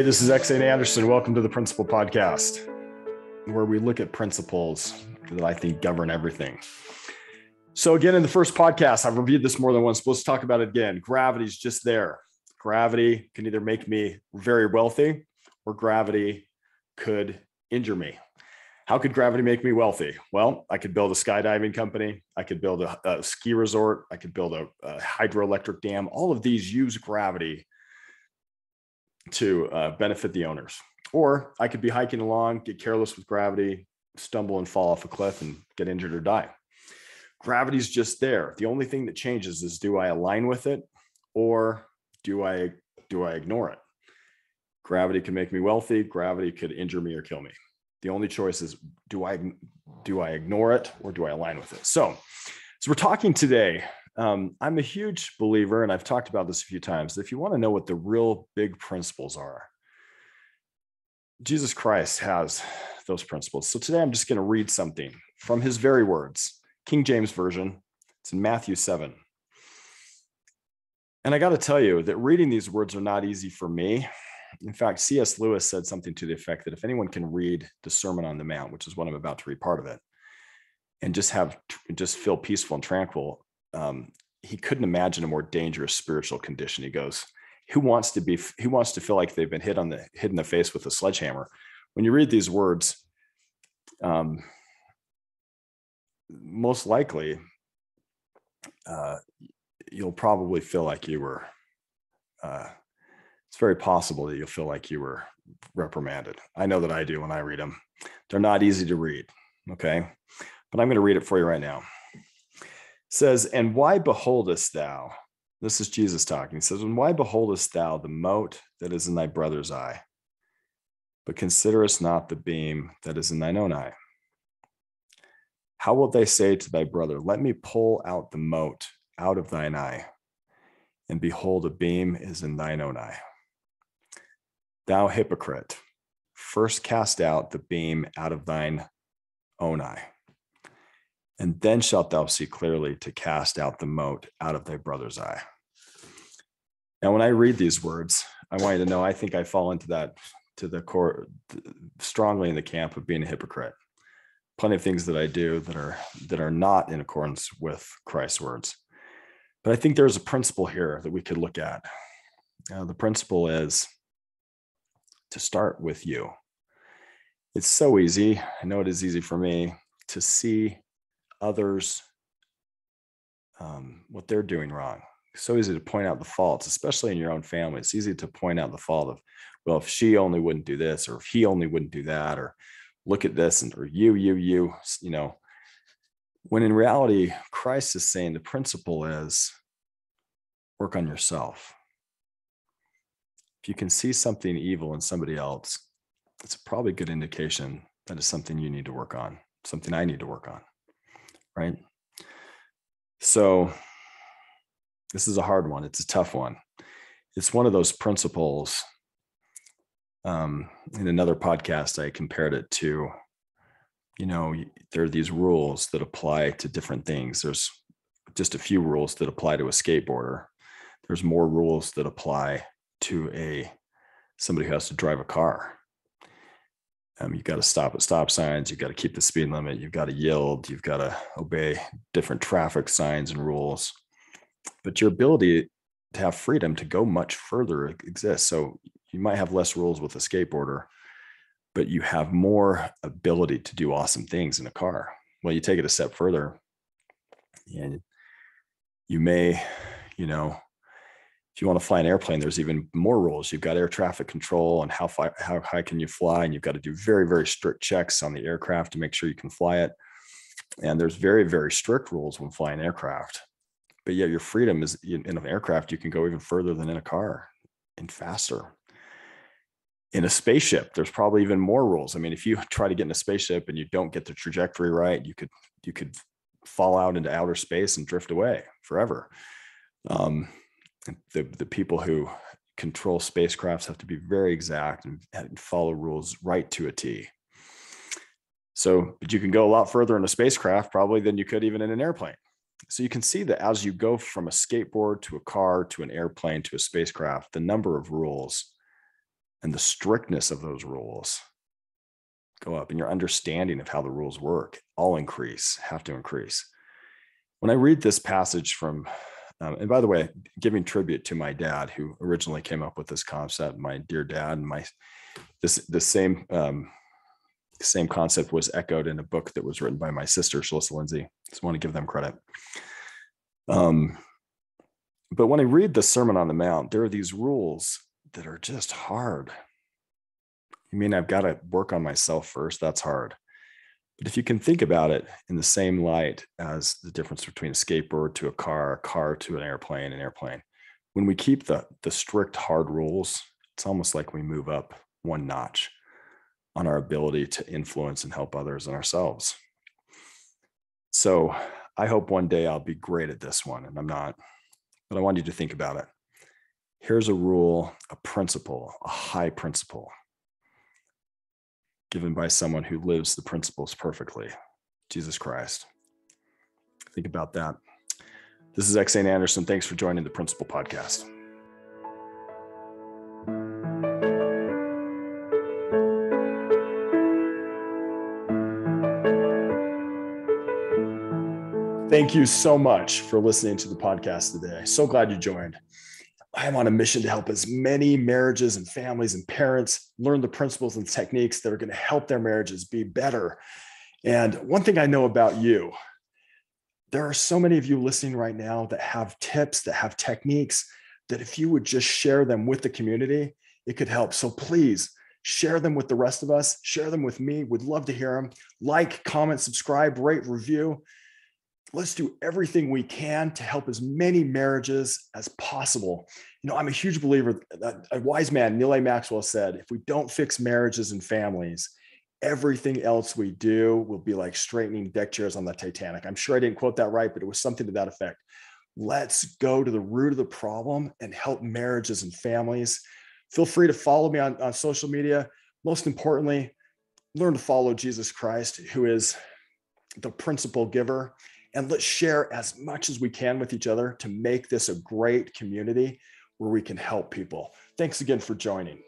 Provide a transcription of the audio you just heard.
Hey, this is EksAyn Anderson. Welcome to the Principle Podcast, where we look at principles that I think govern everything. So, again, in the first podcast, I've reviewed this more than once. Let's talk about it again. Gravity's just there. Gravity can either make me very wealthy or gravity could injure me. How could gravity make me wealthy? Well, I could build a skydiving company. I could build a, a ski resort. I could build a, a, hydroelectric dam. All of these use gravity to uh, benefit the owners. Or I could be hiking along, get careless with gravity, stumble and fall off a cliff and get injured or die. Gravity's just there. The only thing that changes is do I align with it or do I do I ignore it? Gravity can make me wealthy, gravity could injure me or kill me. The only choice is do I do I ignore it or do I align with it? So, so we're talking today. Um, I'm a huge believer, and I've talked about this a few times. If you want to know what the real big principles are, Jesus Christ has those principles. So today I'm just going to read something from his very words, King James Version. It's in Matthew 7. And I got to tell you that reading these words are not easy for me in fact, C.S. Lewis said something to the effect that if anyone can read the Sermon on the Mount, which is what I'm about to read part of it, and just have just feel peaceful and tranquil, um, he couldn't imagine a more dangerous spiritual condition. He goes, "Who wants to be? Who wants to feel like they've been hit on the hit in the face with a sledgehammer?" When you read these words, um, most likely, uh, you'll probably feel like you were. Uh, it's very possible that you'll feel like you were reprimanded. I know that I do when I read them. They're not easy to read. Okay. But I'm going to read it for you right now. Says, And why beholdest thou? This is Jesus talking. He says, And why beholdest thou the mote that is in thy brother's eye, but considerest not the beam that is in thine own eye? How wilt they say to thy brother, Let me pull out the mote out of thine eye, and behold, a beam is in thine own eye? Thou hypocrite, first cast out the beam out of thine own eye, and then shalt thou see clearly to cast out the mote out of thy brother's eye. Now, when I read these words, I want you to know I think I fall into that to the core strongly in the camp of being a hypocrite. Plenty of things that I do that are that are not in accordance with Christ's words. But I think there's a principle here that we could look at. Uh, the principle is to start with you. It's so easy. I know it is easy for me to see others um, what they're doing wrong. It's so easy to point out the faults, especially in your own family. It's easy to point out the fault of, well, if she only wouldn't do this, or if he only wouldn't do that, or look at this, and or you, you, you, you know. When in reality, Christ is saying the principle is work on yourself if you can see something evil in somebody else, it's probably a good indication that is something you need to work on, something I need to work on. Right. So this is a hard one. It's a tough one. It's one of those principles. Um, in another podcast, I compared it to, you know, there are these rules that apply to different things. There's just a few rules that apply to a skateboarder. There's more rules that apply to a somebody who has to drive a car. Um, you've got to stop at stop signs. You've got to keep the speed limit. You've got to yield. You've got to obey different traffic signs and rules. But your ability to have freedom to go much further exists. So you might have less rules with a skateboarder, but you have more ability to do awesome things in a car. Well, you take it a step further, and you may, you know, you want to fly an airplane, there's even more rules. You've got air traffic control and how far, how high can you fly, and you've got to do very very strict checks on the aircraft to make sure you can fly it. And there's very very strict rules when flying aircraft. But yet your freedom is in an aircraft. You can go even further than in a car and faster. In a spaceship, there's probably even more rules. I mean, if you try to get in a spaceship and you don't get the trajectory right, you could you could fall out into outer space and drift away forever. Um, the, the people who control spacecrafts have to be very exact and, and follow rules right to a T. So, but you can go a lot further in a spacecraft probably than you could even in an airplane. So you can see that as you go from a skateboard to a car to an airplane to a spacecraft, the number of rules and the strictness of those rules go up and your understanding of how the rules work all increase, have to increase. When I read this passage from, um, and by the way, giving tribute to my dad who originally came up with this concept, my dear dad, and my this the same um, same concept was echoed in a book that was written by my sister Shalissa Lindsay. Just want to give them credit. Um, but when I read the Sermon on the Mount, there are these rules that are just hard. You mean, I've got to work on myself first. That's hard. But if you can think about it in the same light as the difference between a skateboard to a car, a car to an airplane, an airplane, when we keep the, the strict hard rules, it's almost like we move up one notch on our ability to influence and help others and ourselves. So I hope one day I'll be great at this one, and I'm not, but I want you to think about it. Here's a rule, a principle, a high principle given by someone who lives the principles perfectly, Jesus Christ. Think about that. This is EksAyn Anderson. Thanks for joining the Principle Podcast. Thank you so much for listening to the podcast today. So glad you joined. I am on a mission to help as many marriages and families and parents learn the principles and techniques that are going to help their marriages be better. And one thing I know about you, there are so many of you listening right now that have tips, that have techniques, that if you would just share them with the community, it could help. So please share them with the rest of us, share them with me. We'd love to hear them. Like, comment, subscribe, rate, review let's do everything we can to help as many marriages as possible. You know, I'm a huge believer that a wise man, Neal A. Maxwell, said, if we don't fix marriages and families, everything else we do will be like straightening deck chairs on the Titanic. I'm sure I didn't quote that right, but it was something to that effect. Let's go to the root of the problem and help marriages and families. Feel free to follow me on, on social media. Most importantly, learn to follow Jesus Christ, who is the principal giver and let's share as much as we can with each other to make this a great community where we can help people. Thanks again for joining.